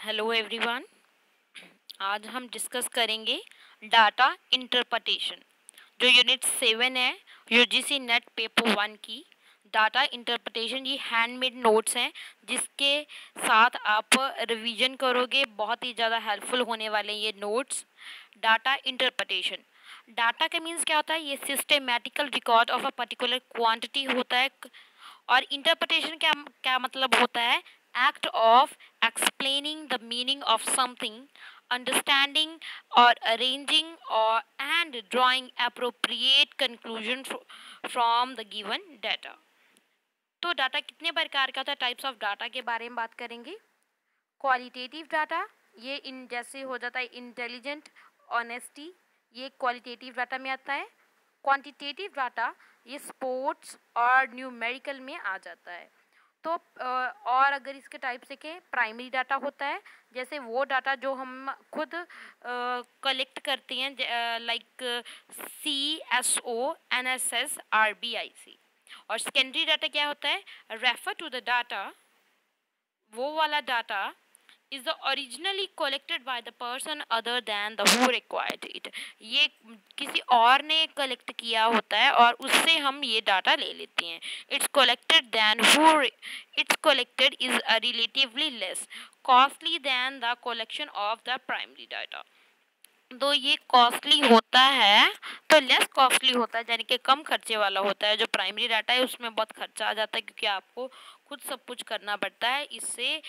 Hello everyone आज हम discuss करेंगे डाटा इंटरप्रटेशन जो यूनिट सेवन है यूजीसी नेट पेपर वन की डाटा इंटरप्रटेशन ये हैंडमेड नोट्स हैं, जिसके साथ आप रिवीजन करोगे, बहुत ही ज़्यादा हेल्पफुल होने वाले ये नोट्स डाटा इंटरप्रटेशन डाटा का मीन्स क्या होता है? ये systematical record of a particular quantity होता है, और इंटरप्रटेशन क्या क्या मतलब होता है? Act of explaining the meaning of something understanding or arranging or and drawing appropriate conclusion from the given data तो डाटा कितने प्रकार का होता है टाइप्स ऑफ़ डाटा के बारे में बात करेंगे क्वालिटेटिव डाटा ये इन जैसे हो जाता है इंटेलिजेंट ऑनेस्टी ये क्वालिटेटिव डाटा में आता है क्वांटिटेटिव डाटा ये स्पोर्ट्स और न्यूमेरिकल में आ जाता है तो और अगर इसके टाइप से के प्राइमरी डाटा होता है, जैसे वो डाटा जो हम खुद कलेक्ट करते हैं like C S O N S S R B I C और सेकेंडरी डाटा क्या होता है? रेफर टू द डाटा वो वाला data is the originally collected by the person other than the who required it. ये किसी और ने कलेक्ट किया होता है और उससे हम ये डाटा ले लेते हैं। It's collected than who it's collected is relatively less costly than the collection of the primary data तो ये कॉस्टली होता है तो लेस कॉस्टली होता है, यानी कि कम खर्चे वाला होता है, जो प्राइमरी डाटा है, उसमें बहुत खर्चा आ जाता है, क्योंकि आपको खुद सब कुछ करना पड़ता है। इससे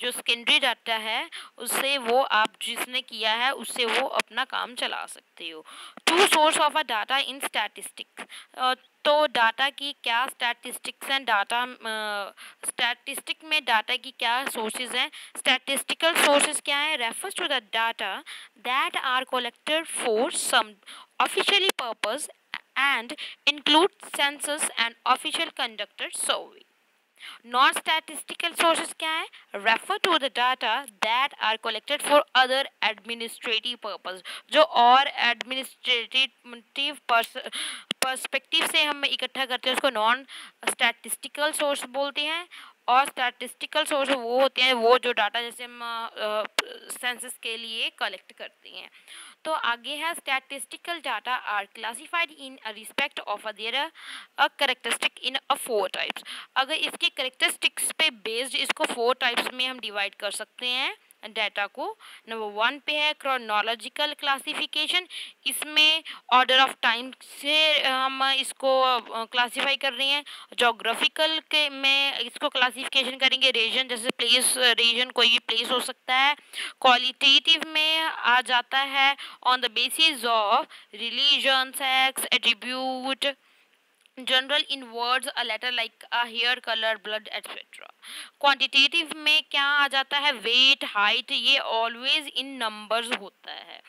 जो सेकेंडरी डाटा है, उससे वो आप जिसने किया है, उससे वो अपना काम चला सकते हो। Two source of a data in statistics तो डाटा की क्या स्टैटिस्टिक्स हैं? डाटा स्टैटिस्टिक में डाटा की क्या सोर्सेज हैं? स्टैटिस्टिकल सोर्सेज क्या हैं? Refers to the data that are collected for some officially purpose and include census and official conducted survey non statistical sources क्या है? Refer to the data that are collected for other administrative purpose जो और administrative perspective से हम इकट्ठा करते हैं, उसको नॉन स्टैटिस्टिकल सोर्स बोलते हैं और स्टैटिस्टिकल सोर्स वो होते हैं, वो जो डाटा जैसे हम सेंसस के लिए कलेक्ट करते हैं। तो आगे है statistical data are classified in respect of a their a characteristic in a four types अगर इसके करेक्टरिस्टिक्स पे बेस्ड इसको फोर टाइप्स में हम डिवाइड कर सकते हैं डाटा को। नंबर वन पे है क्रोनोलॉजिकल क्लासिफिकेशन इसमें ऑर्डर ऑफ़ टाइम से हम इसको क्लासिफाई कर रहे हैं। जोग्राफिकल के में इसको क्लासिफिकेशन करेंगे। रीजन जैसे प्लेस रीजन कोई भी प्लेस हो सकता है। क्वालिटेटिव में आ जाता है। On the basis of religion sex attribute general in words a letter like a hair colour blood etcetera quantitative में क्या आ जाता है? वेट हाइट ये ऑलवेज इन नंबर्स होता है।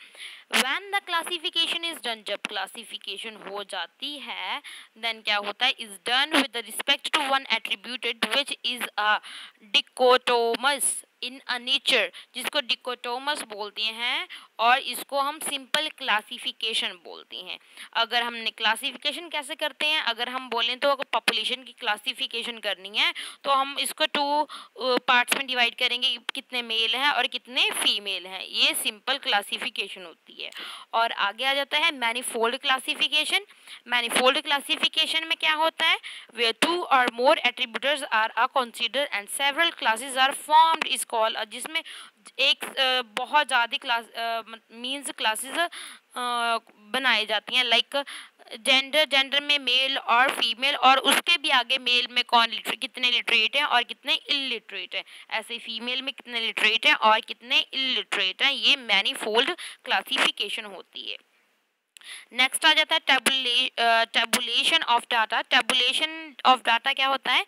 When the classification is done जब क्लासिफिकेशन हो जाती है देन क्या होता है? Is done with respect to one attributed which is a dichotomous in a nature जिसको डिकोटोमस बोलते हैं और इसको हम सिंपल क्लासिफिकेशन बोलते हैं। अगर हमने क्लासिफिकेशन कैसे करते हैं? अगर हम बोलें तो अगर पॉपुलेशन की क्लासिफिकेशन करनी है तो हम इसको टू पार्ट्स में डिवाइड करेंगे कितने मेल हैं और कितने फीमेल हैं। ये सिंपल क्लासिफिकेशन होती है। और आगे आ जाता है मैनीफोल्ड क्लासिफिकेशन मैनीफोल्ड क्लासिफिकेशन में क्या होता है? वे टू और more attributes are a consider and several classes are formed is call जिसमें एक बहुत ज़्यादा क्लास मीन्स क्लासेस बनाई जाती हैं लाइक जेंडर जेंडर में मेल और फीमेल और उसके भी आगे मेल में कौन लिटरे कितने लिटरेट हैं और कितने इलिटरेट हैं। ऐसे फीमेल में कितने लिटरेट हैं और कितने इलिटरेट हैं, ये मैनीफोल्ड क्लासिफिकेशन होती है। नेक्स्ट आ जाता है टेबुले tabulation of data tabulation of data क्या होता है?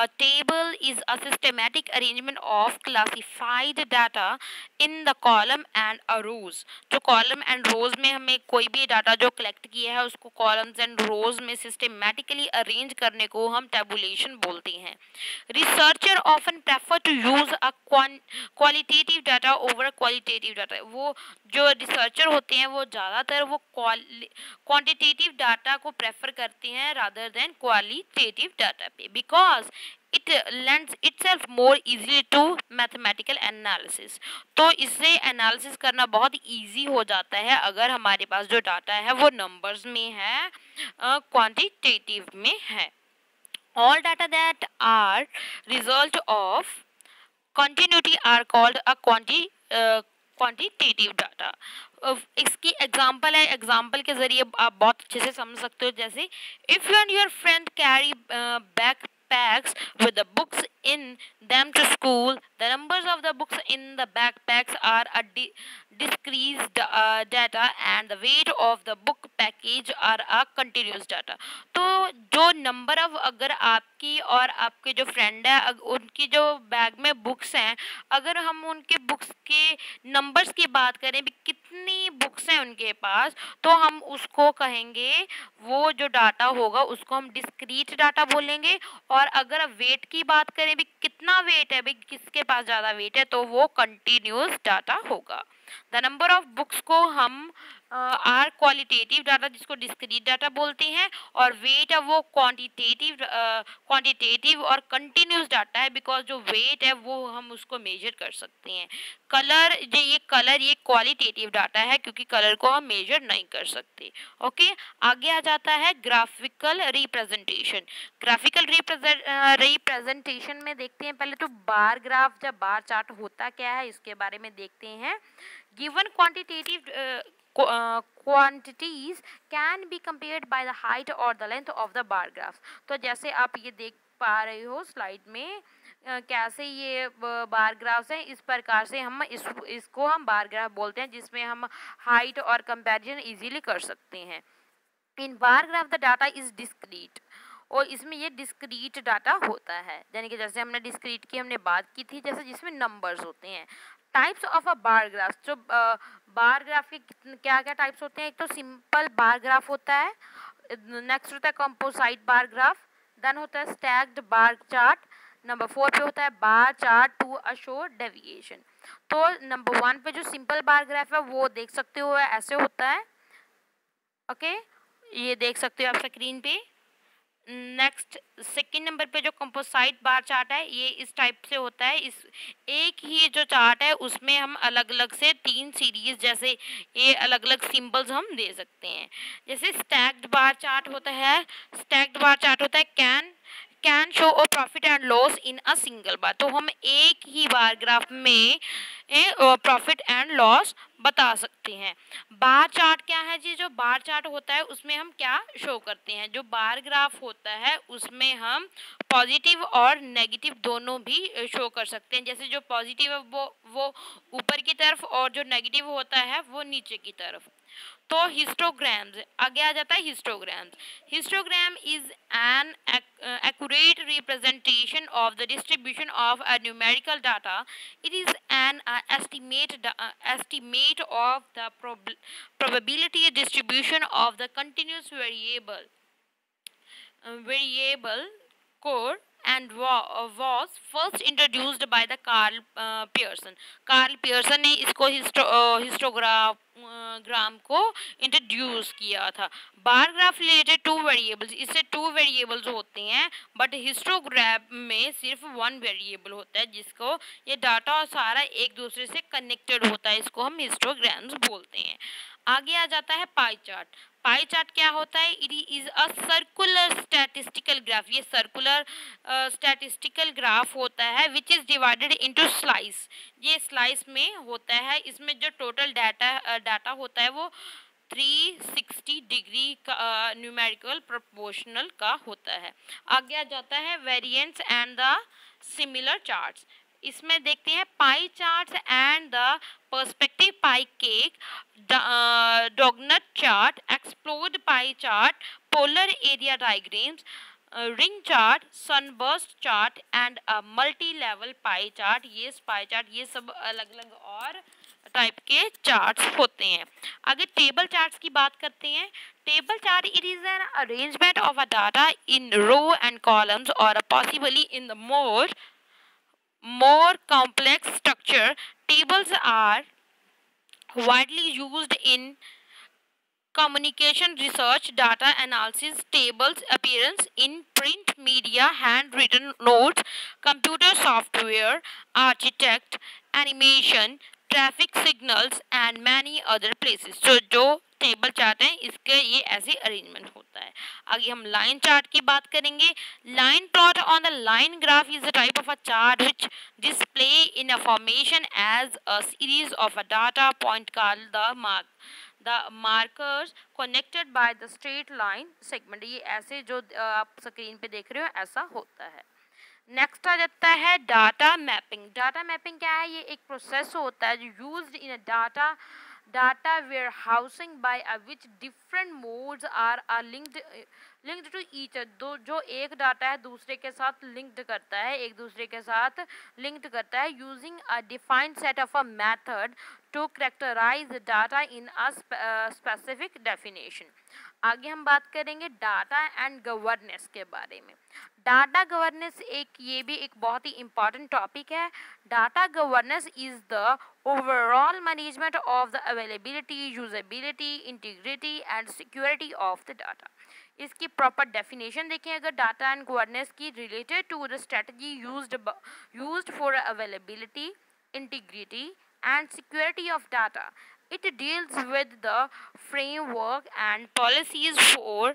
A table is a systematic arrangement of classified data in the column and a rows. जो column and rows में हमें कोई भी डाटा जो collect किया है उसको columns and rows में systematically arrange करने को हम tabulation बोलते हैं Researcher often prefer to use a qualitative data over qualitative data. वो जो रिसर्चर होते हैं वो ज़्यादातर वो क्वांटिटेटिव डाटा को प्रेफर करते हैं रादर देन क्वालिटेटिव डाटा पे because it lends itself more easily to mathematical analysis तो इससे एनालिसिस करना बहुत ईजी हो जाता है अगर हमारे पास जो डाटा है वो नंबर्स में है क्वान्टिटेटिव uh, में है। All data that are result of continuity are called a quanti quantitative data इसकी एग्ज़ाम्पल है एग्ज़ाम्पल के ज़रिए आप बहुत अच्छे से समझ सकते हो, जैसे if you and your friend carry back backpacks with the books in them to school. The numbers of the books in the backpacks are a di discrete uh, data and the weight of the book package are a continuous data. तो जो number of अगर आपकी और आपके जो friend है उनकी जो बैग में बुक्स हैं अगर हम उनके बुक्स के नंबर्स की बात करें भी कितनी बुक्स हैं उनके पास तो हम उसको कहेंगे वो जो डाटा होगा उसको हम डिस्क्रीट डाटा बोलेंगे और अगर अगर वेट की बात करें भी, कितना वेट है भाई किसके पास ज़्यादा वेट है तो वो कंटिन्यूस डाटा होगा। द नंबर ऑफ़ बुक्स को हम आर क्वालिटेटिव डाटा जिसको डिस्क्रीट डाटा बोलते हैं, और वेट है वो क्वांटिटेटिव क्वांटिटेटिव और कंटिन्यूस डाटा है बिकॉज़ जो वेट है वो हम उसको मेजर कर सकते हैं। कलर जो ये कलर ये क्वालिटेटिव डाटा है, क्योंकि कलर को हम मेजर नहीं कर सकते। Okay okay? आगे आ जाता है ग्राफिकल रिप्रेजेंटेशन ग्राफिकल रिप्रेजेंटेशन में देखते हैं, पहले तो बार ग्राफ जब बार चार्ट होता क्या है, इसके बारे में देखते हैं। Given quantitative quantities can compared by the height or the length of the bar graph तो जैसे आप ये देख पा रहे हो स्लाइड में कैसे ये बार ग्राफ्स हैं, इस प्रकार से हम इस, इसको हम बार ग्राफ बोलते हैं, जिसमें हम हाइट और कंपैरिजन इजीली कर सकते हैं। In bar graph the data is discrete और इसमें ये डिस्क्रीट डाटा होता है। यानी कि जैसे हमने डिस्क्रीट की हमने बात की थी, जैसे जिसमें नंबर्स होते हैं। Types of a bar graph जो बार ग्राफ के क्या क्या टाइप्स होते हैं? एक तो सिंपल बार ग्राफ होता है नेक्स्ट होता है कंपोसाइट बार ग्राफ देन होता है stacked bar chart number four पे होता है bar chart to a show deviation तो नंबर वन पे जो सिंपल बार ग्राफ है, वो देख सकते हो, ऐसे होता है। Okay okay? ये देख सकते हो आप स्क्रीन पे। नेक्स्ट सेकेंड नंबर पे जो कंपोसाइट बार चार्ट है, ये इस टाइप से होता है। इस एक ही जो चार्ट है, उसमें हम अलग अलग से तीन सीरीज़ जैसे ये अलग अलग सिंबल्स हम दे सकते हैं। जैसे स्टैक्ड बार चार्ट होता है स्टैक्ड बार चार्ट होता है can can show a profit and loss in a single bar तो हम एक ही बार ग्राफ में प्रॉफिट एंड लॉस बता सकते हैं। बार चार्ट क्या है जी? जो बार चार्ट होता है, उसमें हम क्या शो करते हैं? जो बार ग्राफ होता है, उसमें हम पॉजिटिव और नेगेटिव दोनों भी शो कर सकते हैं। जैसे जो पॉजिटिव है, वो वो ऊपर की तरफ़ और जो नेगेटिव होता है, वो नीचे की तरफ़। तो हिस्टोग्राम्स आगे आ जाता है histograms histogram is an accurate representation of the distribution of a numerical data it is an uh, estimate uh, estimate of the prob probability distribution of the continuous variable uh, variable core and was first introduced by the Carl uh, Pearson. Carl Pearson ने इसको histo histograph ग्राम को introduce किया था bar graph related to variables इससे two variables होते हैं but histograph में सिर्फ़ वन वेरिएबल होता है जिसको ये डाटा और सारा एक दूसरे से कनेक्टेड होता है इसको हम हिस्टोग्राम्स बोलते हैं आगे आ जाता है पाई चार्ट पाई चार्ट क्या होता है? It is a circular statistical graph ये सर्कुलर स्टैटिस्टिकल ग्राफ होता है which is divided into slice ये स्लाइस में होता है, इसमें जो टोटल डाटा डाटा होता है वो 360 डिग्री का न्यूमेरिकल प्रोपोर्शनल का होता है. आगे आ जाता है variance and the similar charts इसमें देखते हैं pie charts and the perspective pie cake doughnut chart explored pie chart polar area diagrams ring chart sunburst chart and multi level pie chart ये पाई चार्ट ये सब अलग अलग और type के चार्ट्स होते हैं। आगे टेबल चार्ट्स की बात करते हैं। Table chart it is an arrangement of a data in row and columns और possibly in the more more complex structure tables are widely used in communication research, data analysis, tables, appearance in print media, handwritten notes, computer software, architect, animation, traffic signals and many other places. So जो table chart है, इसके ये ऐसे arrangement होता है। आगे हम line chart की बात करेंगे। Line plot on the line graph is a type of a chart which display in a formation as a series of a data point called the mark the markers connected by the straight line segment ये ऐसे जो आप screen पे देख रहे हो, ऐसा होता है। नेक्स्ट आ जाता है डाटा मैपिंग डाटा मैपिंग क्या है? ये एक प्रोसेस होता है जो used in a data data warehousing by which different modes are are linked linked to each दो, जो एक डाटा है, दूसरे के साथ लिंक्ड करता है, एक दूसरे के साथ लिंक्ड करता है using a defined set of a method to characterize data in a specific definition आगे हम बात करेंगे डाटा एंड गवर्नेंस के बारे में। डाटा गवर्नेंस एक ये भी एक बहुत ही इंपॉर्टेंट टॉपिक है। Data governance is the overall management of the availability usability integrity and security of the data इसकी प्रॉपर डेफिनेशन देखें अगर डाटा एंड गवर्नेंस की related to the strategy used used for availability integrity and security of data it deals with the framework and policies for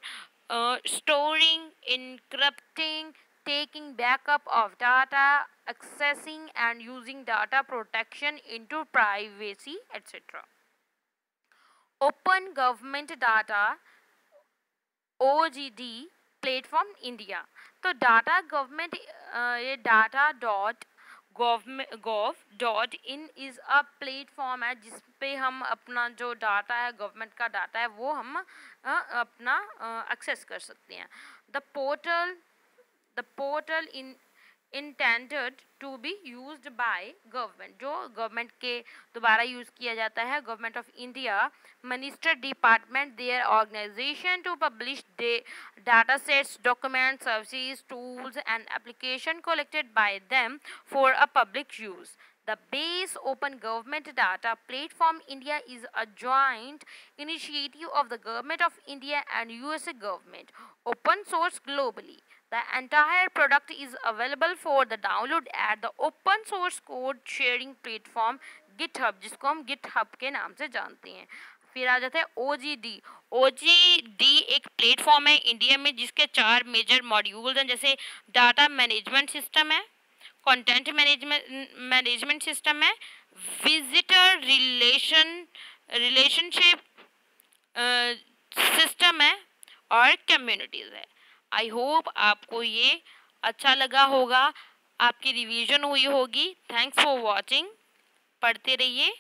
uh, storing encrypting taking backup of data accessing and using data protection into privacy etc open government data OGD platform India तो data government ये data dot Gov dot in is a platform है जिस पे हम अपना जो data है government का डाटा है, वो हम अपना एक्सेस कर सकते हैं। The portal the portal in Intended to be use by government जो गवर्नमेंट के दोबारा यूज़ किया जाता है government of India minister department their organisation to publish data sets document services tools and application collected by them for a public use The base Open Government Data Platform India is a joint initiative of the Government of India and USA government, open source globally. The entire product is available for the download at the open source code sharing platform GitHub, जिसको हम GitHub के नाम से जानते हैं। फिर आ जाता है O G D O G D एक प्लेटफॉर्म है इंडिया में, जिसके चार मेजर मॉड्यूल्स हैं, जैसे डाटा मैनेजमेंट सिस्टम है कंटेंट मैनेजमेंट मैनेजमेंट सिस्टम है विजिटर रिलेशन रिलेशनशिप सिस्टम है, और कम्युनिटीज़ है। आई होप आपको ये अच्छा लगा होगा। आपकी रिवीजन हुई होगी। थैंक्स फॉर वॉचिंग पढ़ते रहिए।